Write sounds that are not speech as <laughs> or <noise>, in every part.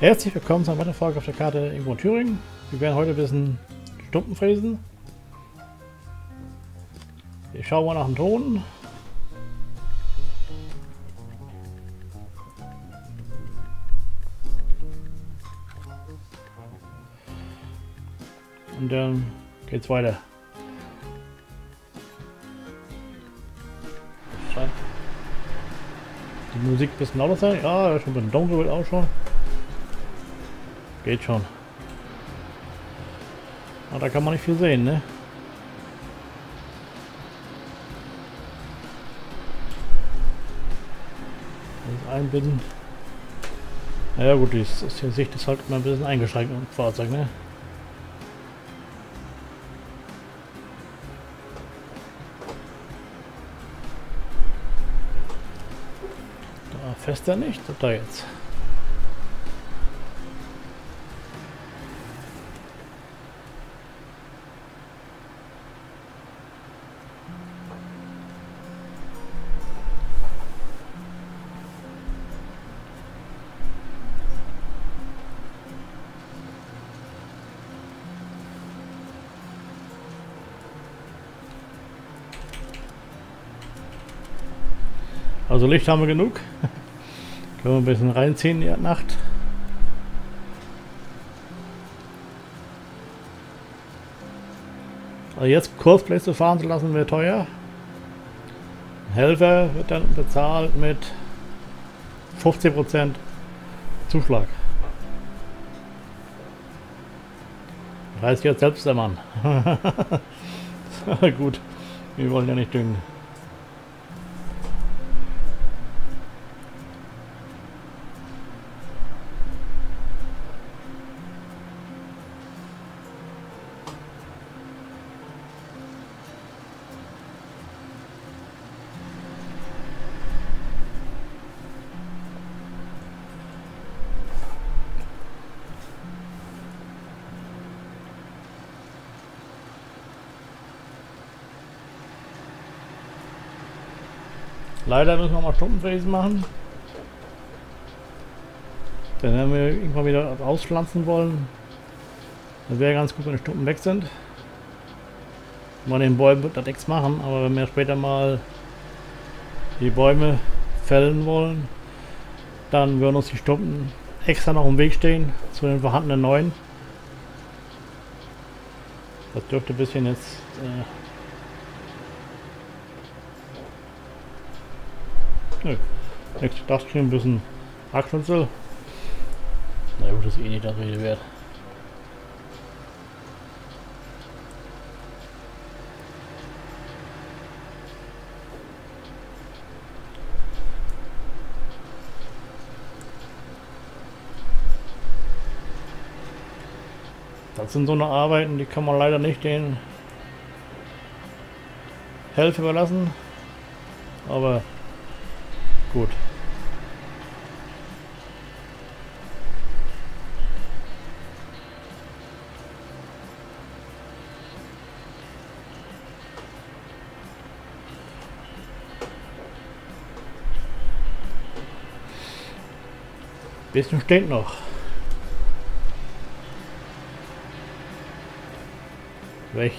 Herzlich willkommen zu einer weiteren Folge auf der Karte irgendwo in Thüringen. Wir werden heute ein bisschen Stumpen fräsen. Ich schaue mal nach dem Ton. Und dann geht's weiter. Musik ein bisschen lauter sein. Ja, schon bisschen dunkel wird auch schon. Geht schon. Aber da kann man nicht viel sehen, ne? Das Einbinden. Ja gut, die Sicht ist halt immer ein bisschen eingeschränkt im Fahrzeug, ne? Fest er nicht, da jetzt. Also Licht haben wir genug. <laughs> Können wir ein bisschen reinziehen in die Nacht. Also jetzt Kursplätze fahren zu lassen wäre teuer. Ein Helfer wird dann bezahlt mit 15% Zuschlag. Reißt jetzt selbst der Mann. <laughs> Gut, wir wollen ja nicht düngen. Leider müssen wir mal Stundenfräsen machen. Denn wenn wir irgendwann wieder auspflanzen wollen, dann wäre ganz gut, wenn die Stunden weg sind. Von den Bäumen wird das nichts machen, aber wenn wir später mal die Bäume fällen wollen, dann würden uns die Stumpen extra noch im Weg stehen zu den vorhandenen neuen. Das dürfte ein bisschen jetzt äh, Nö. Nächste Dachschirm ein bisschen Hackschnitzel. Na gut, das ist eh nicht das Rede wert. Das sind so eine Arbeiten, die kann man leider nicht den Helfer überlassen. Aber Gut. Bisschen steht noch. Weg.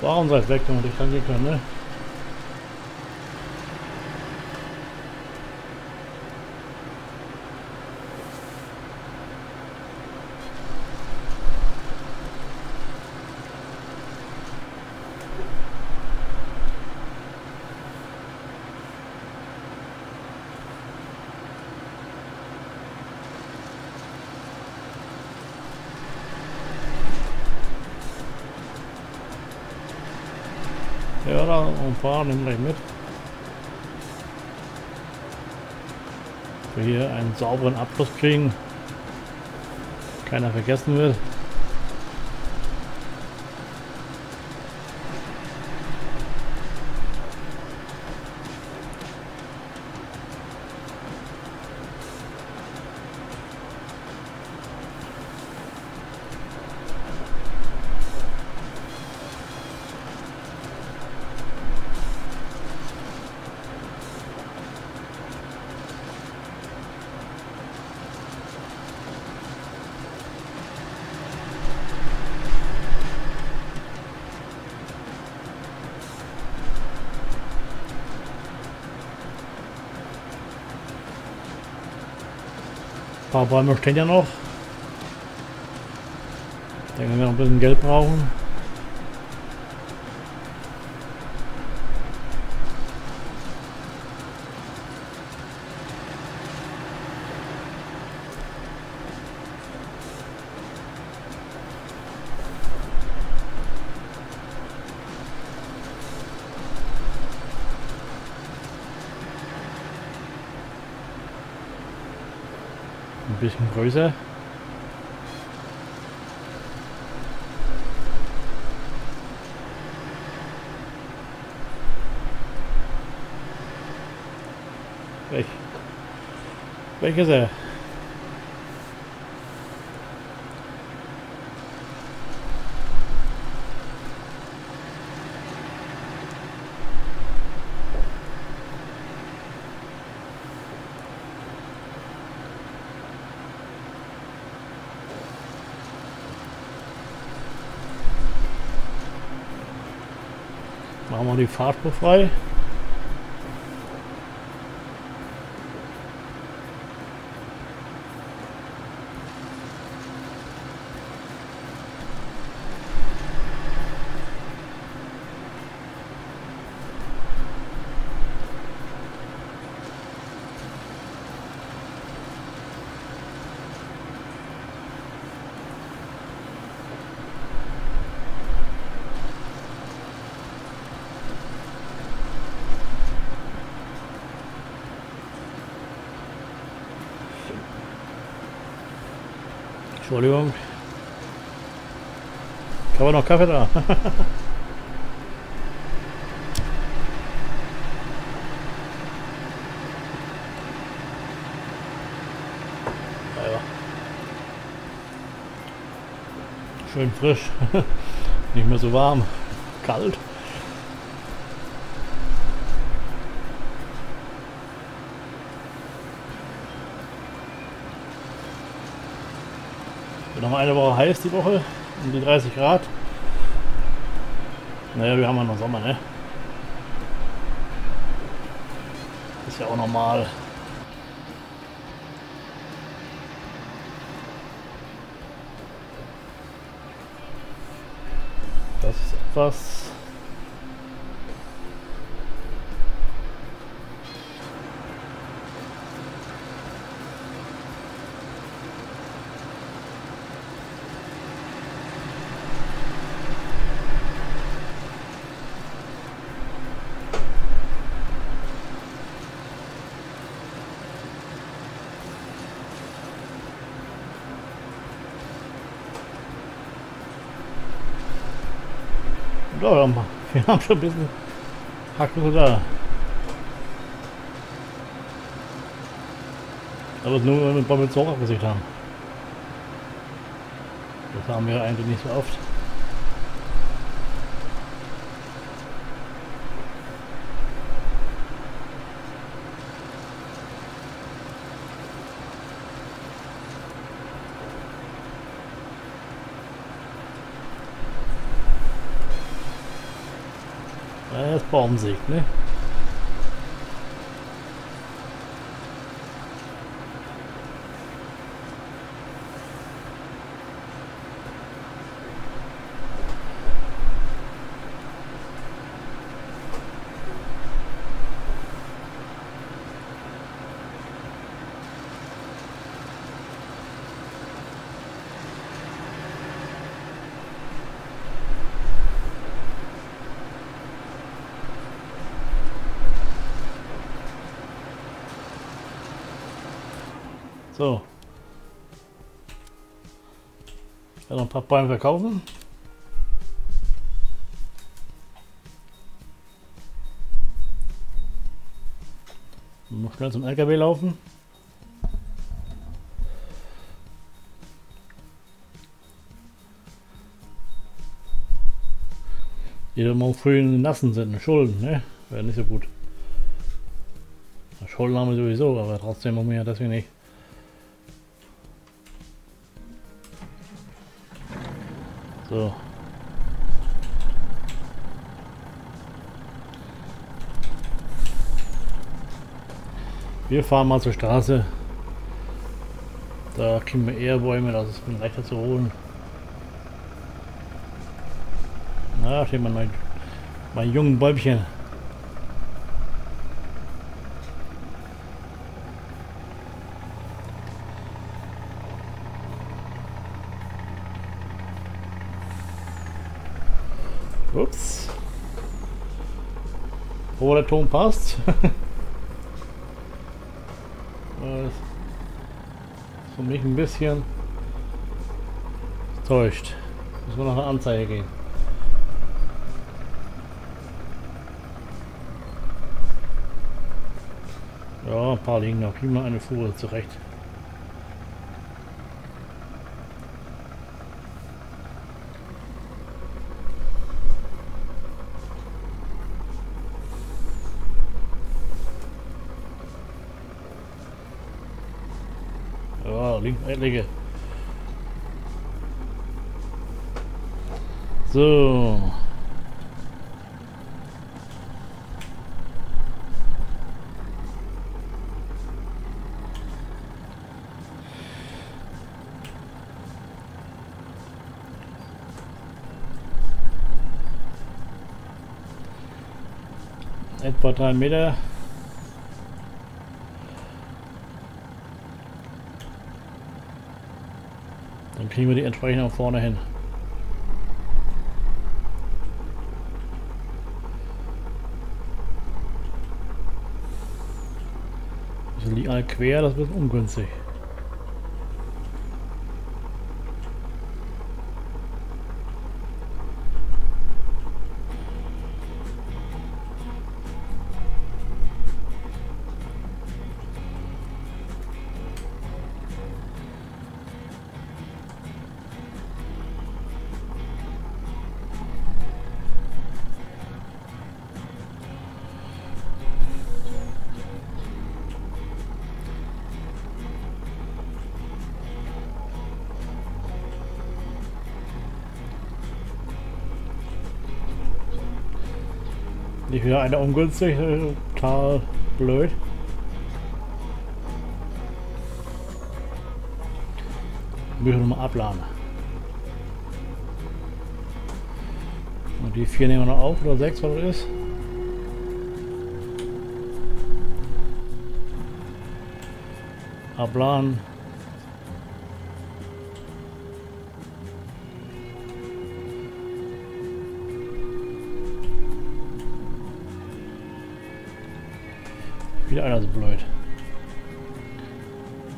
Warum seid weg, wenn man dich rangehen kann, ne? Ja, da ein paar nehmen gleich mit. Für hier einen sauberen Abschluss kriegen. Keiner vergessen wird. Ein paar Bäume stehen ja noch. Ich denke, wir noch ein bisschen Geld brauchen. Ein bisschen größer. Weg. Weg ist er. Machen wir die Fahrspur frei. Entschuldigung. Ich habe noch Kaffee <laughs> ja. Schön frisch. <laughs> Nicht mehr so warm. Kalt. Noch eine Woche heiß die Woche, um die 30 Grad. Naja, wir haben ja noch Sommer, ne? Ist ja auch normal. Das ist etwas Ja, wir haben, schon ein bisschen Hacken da. Aber nur, wenn wir Bäume zu hoch abgesicht haben. Das haben wir eigentlich nicht so oft. Das Baumsägt, ne? Werde noch ein paar Bäume verkaufen. Muss schnell zum LKW laufen. Dann morgen früh in den Nassen sind, Schulden, ne? Wäre nicht so gut. Schulden haben wir sowieso, aber trotzdem machen wir ja deswegen nicht. So. Wir fahren mal zur Straße. Da kriegen wir eher Bäume, das ist leichter zu holen. Na, steht mal mein, mein jungen Bäumchen. Wo der Ton passt. <laughs> für mich ein bisschen täuscht. Muss man nach einer Anzeige gehen. Ja, ein paar liegen noch. Prima eine Fuhre zurecht. Etliche. So. Etwa drei Meter kriegen wir die entsprechend auch vorne hin. Also liegen alle quer, das wird ungünstig. Nicht wieder eine ungünstig, total blöd. Müssen wir nochmal abladen. Und die vier nehmen wir noch auf, oder sechs, was das ist. Abladen. Wieder einer so blöd.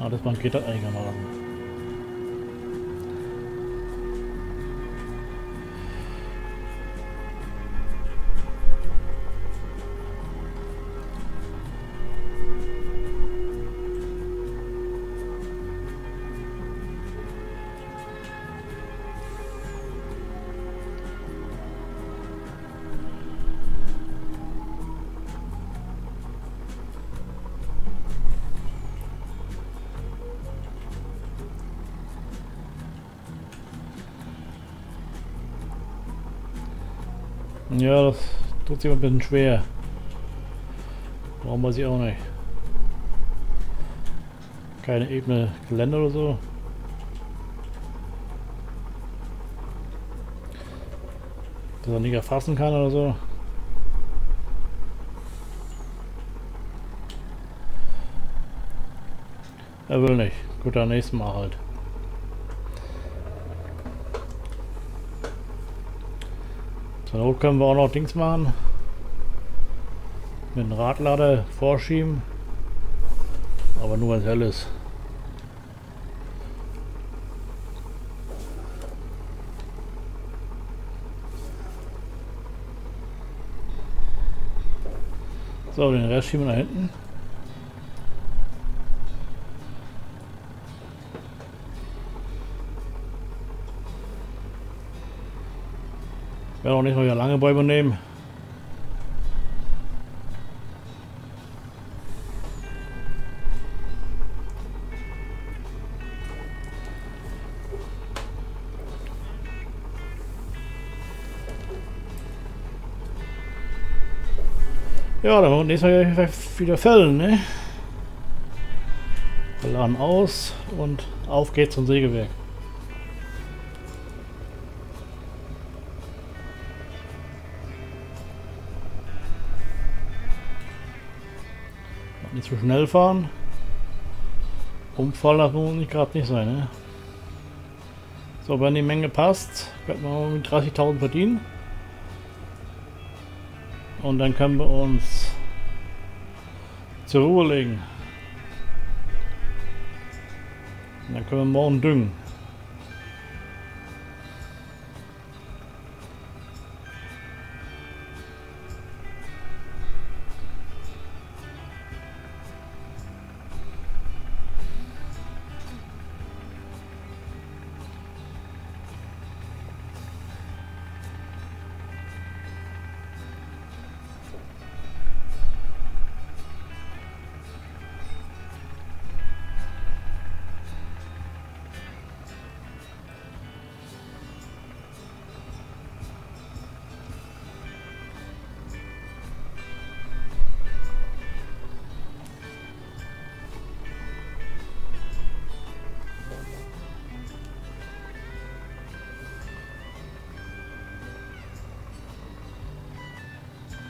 Ah, das Band geht das einigermaßen. Ja, das tut sich ein bisschen schwer. Warum weiß ich auch nicht. Keine ebene Gelände oder so. Dass er nicht erfassen kann oder so. Er will nicht. Gut, dann nächstes Mal halt. Zur Not können wir auch noch Dings machen. Mit dem Radlader vorschieben. Aber nur wenn es hell ist. So, den Rest schieben wir nach hinten. Werde auch nicht noch wieder lange Bäume nehmen. Ja, dann wollen wir nächstes Mal wieder fällen, ne? Wir laden aus und auf geht's zum Sägewerk. Nicht zu schnell fahren. Umfall darf muss nicht gerade nicht sein, ne? So, wenn die Menge passt, könnten wir mit 30.000 verdienen. Und dann können wir uns zur Ruhe legen. Und dann können wir morgen düngen.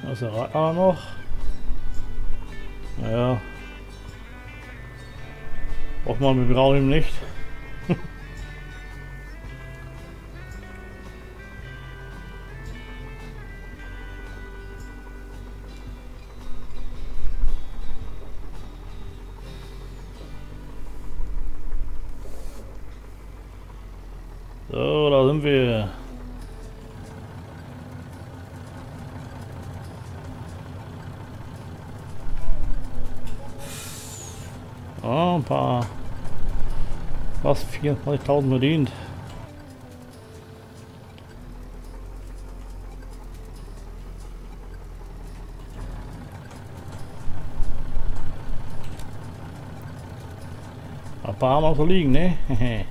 Der Radler noch. Naja. Braucht man, wir brauchen ihn nicht. Was? 24.000 verdient. Ein paar haben wir so liegen, ne? <laughs>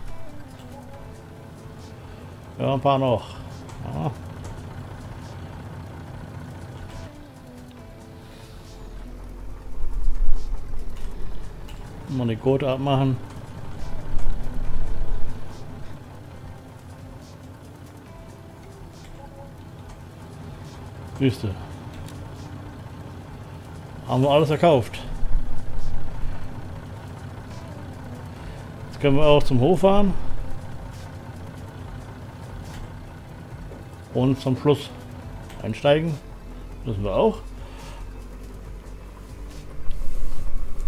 ja, ein paar noch. Ja. Mal eine Gurte abmachen. Wüste. Haben wir alles verkauft. Jetzt können wir auch zum Hof fahren. Und zum Schluss einsteigen. Müssen wir auch.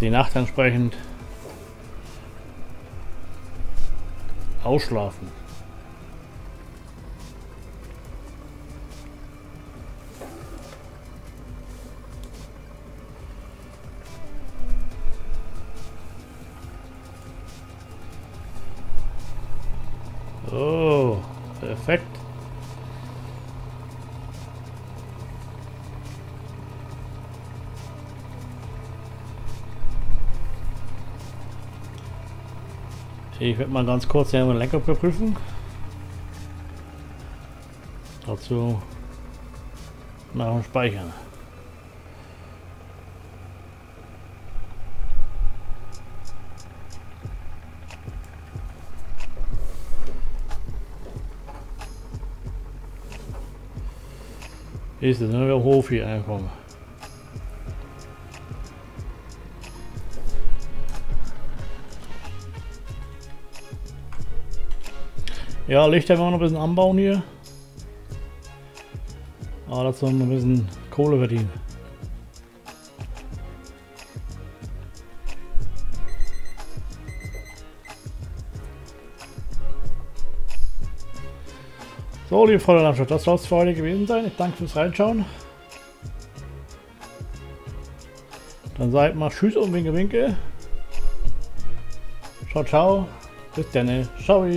Die Nacht entsprechend ausschlafen. Oh, perfekt. Ich werde mal ganz kurz den Lenker überprüfen. Dazu nach dem Speichern. Ist es, ne? Wir Hof hier angekommen. Ja, Lichter werden wir noch ein bisschen anbauen hier. Aber dazu noch ein bisschen Kohle verdienen. So, liebe Freunde der Landschaft, das soll es für heute gewesen sein. Ich danke fürs Reinschauen. Dann seid mal Tschüss und Winke Winke. Ciao, ciao. Bis dann. Ciao.